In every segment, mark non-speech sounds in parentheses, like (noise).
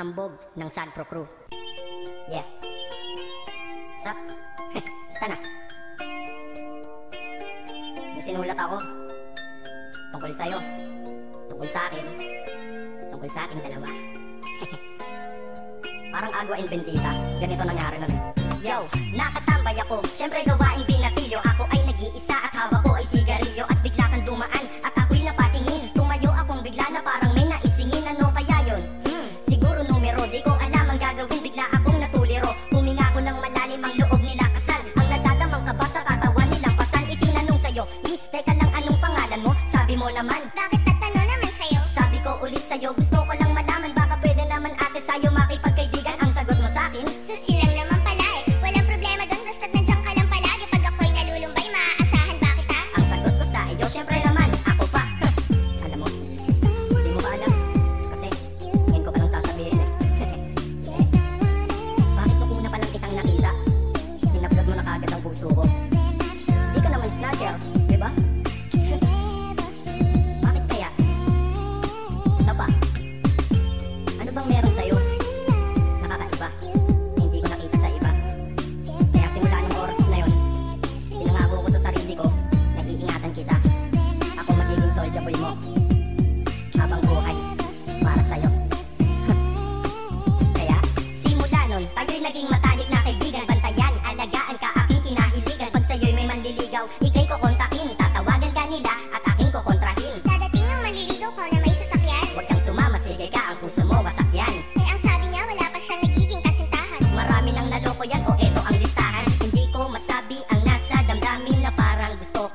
hambog ng Sagpro Crew. Yeah. Sup? (laughs) Basta na. May sinulat ako tungkol sa'yo, tungkol sa akin, tungkol sa ating dalawa. (laughs) Parang agwa and bendita, ganito nangyari nun. Yo, nakatambay Sabi mo naman Bakit nagtanong naman sa'yo? Sabi ko ulit sa'yo Gusto ko lang malaman Baka pwede naman ate sa'yo makipag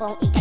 won't eat.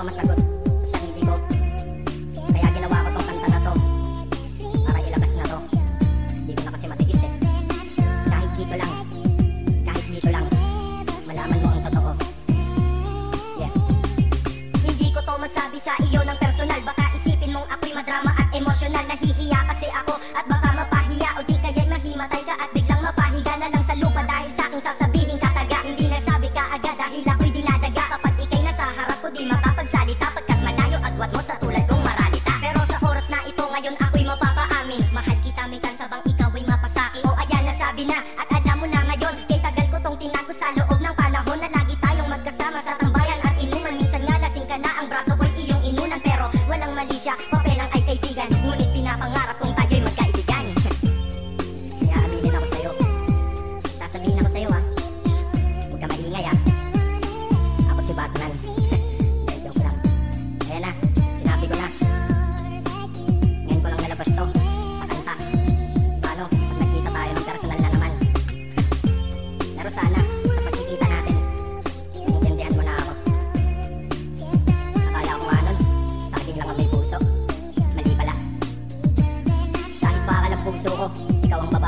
fama sacó. gusto ko. Ikaw ang.